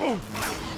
Oh!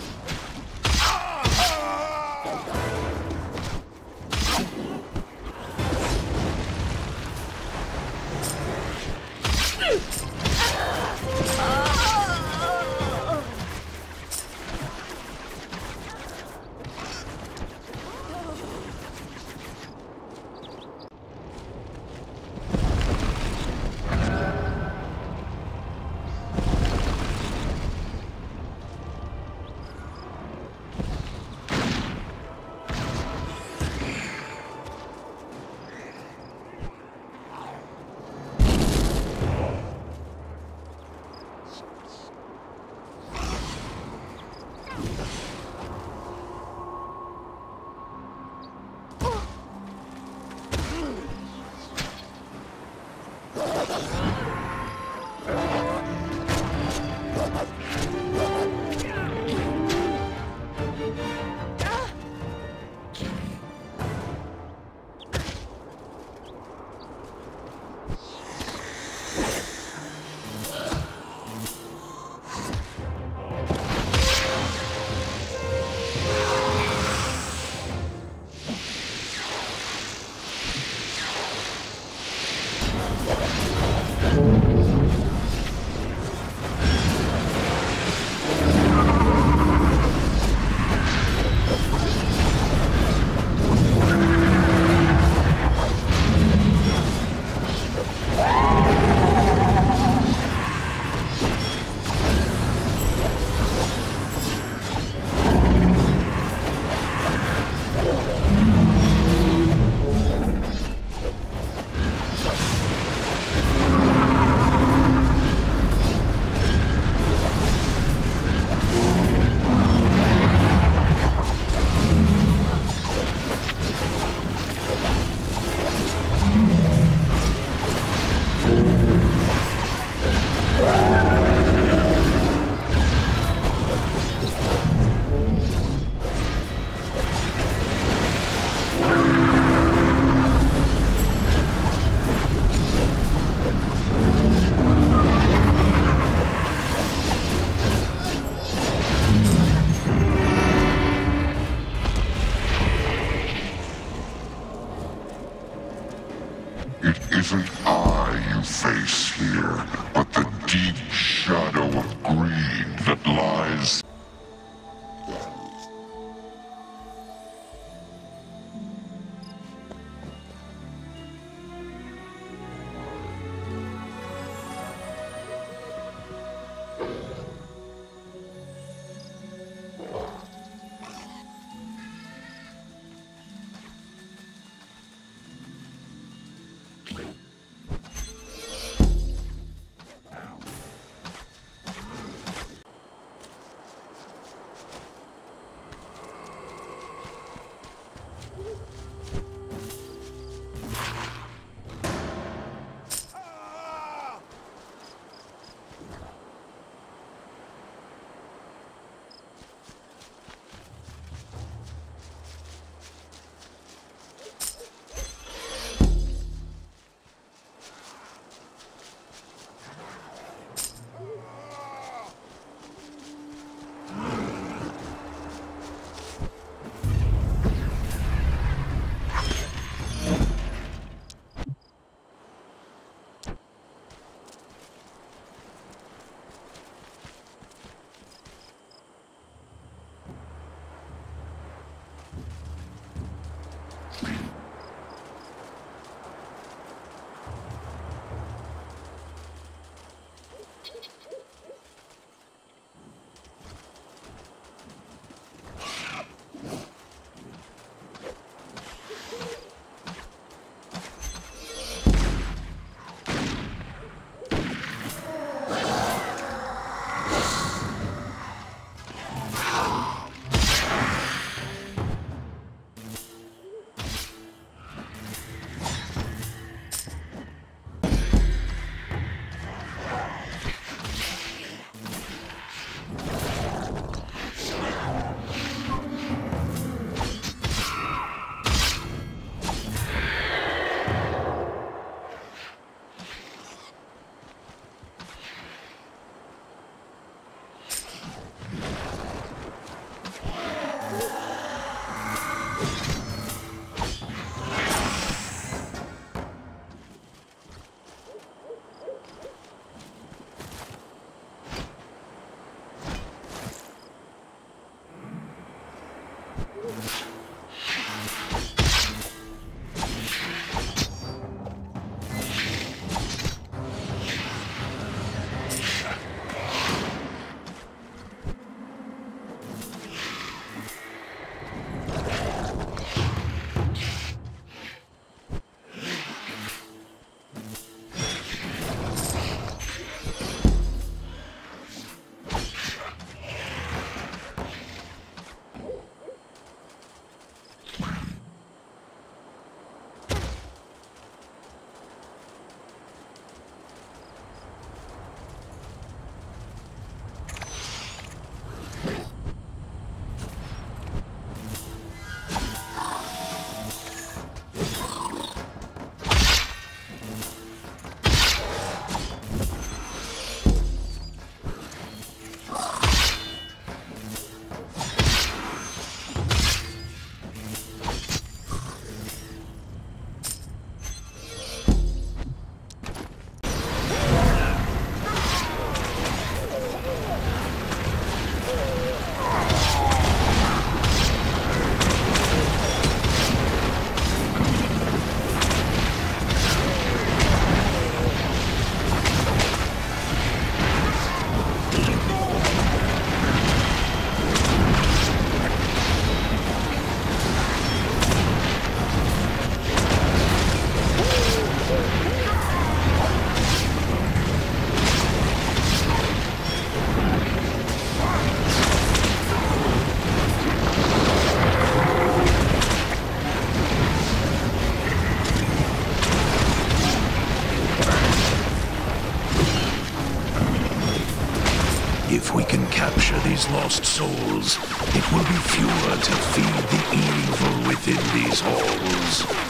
If we can capture these lost souls, it will be fuel to feed the evil within these halls.